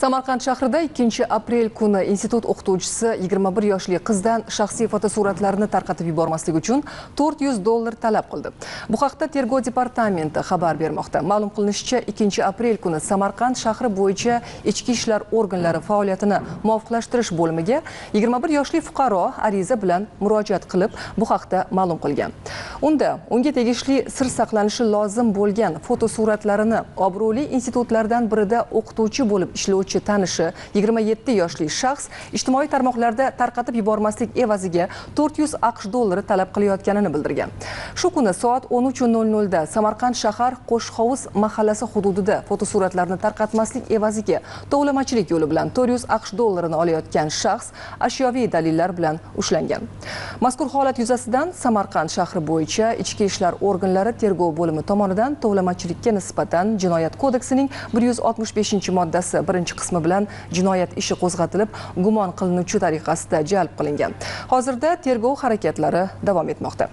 samarqand shahrida 2 aprel kuni institut o'qituvchisi 21 yoshli qizdan shaxsiy fotosuratlarini tarqatib yubormaslik uchun 400 dollar talab qildi. Bu haqda tergov departamenti xabar bermoqda. Ma'lum qilinishicha 2 aprel kuni samarqand shahri bo'yicha ichki ishlar organlari faoliyatini muvofiqlashtirish bo'limiga 21 yoshli fuqaro ariza bilan murojaat qilib bu haqda ma'lum qilgan. Unda unga tegishli sir saqlanishi lozim bo'lgan fotosuratlarini obro'li institutlardan birida o'qituvchi bo'lib ishlovchi tanishi 27 yoshli shaxs ijtimoiy tarmoqlarda tarqatib yubormaslik evaziga 400 aqsh dollari talab qilayotganini bildirgan. Shu kuni soat 13:00 da samarqand shahar qo'shhovuz mahallasi hududida fotosuratlarni tarqatmaslik evaziga tovlamachilik yo'li bilan 400 aqsh dollarini olayotgan shaxs ashyoviy dalillar bilan ushlangan. Mazkur holat yuzasidan samarqand shahri bo'yicha ichki ishlar organlari tergov bo'limi tomonidan tovlamachilikka nisbatan jinoyat kodeksining 165 moddasi birinchi qismi bilan jinoyat ishi qo'zg'atilib gumon qilinuvchi tariqasida jalb qilingan. Hozirda tergov harakatlari davom etmoqda.